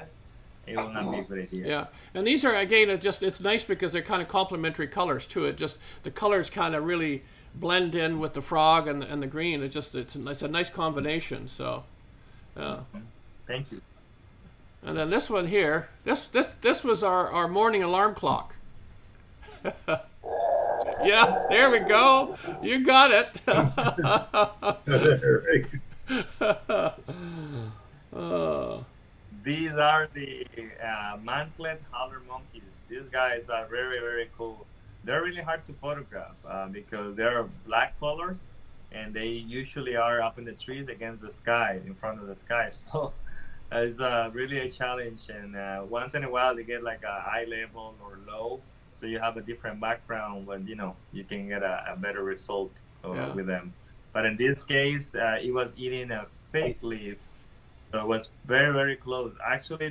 fence, it will not be a good idea. Yeah, and these are again, it's just it's nice because they're kind of complementary colors to It just the colors kind of really blend in with the frog and the, and the green. It just it's a, it's a nice combination. So, yeah. Mm-hmm. Thank you. And then this one here, this this this was our our morning alarm clock. yeah, there we go. You got it. These are the uh, mantled howler monkeys. These guys are very, very cool. They're really hard to photograph uh, because they're black colors and they usually are up in the trees against the sky, in front of the sky. So it's uh, really a challenge. And uh, once in a while, they get like a high level or low. So you have a different background, but you know, you can get a, a better result uh, Yeah. with them. But in this case, uh, it was eating uh, fake leaves so it was very, very close. Actually,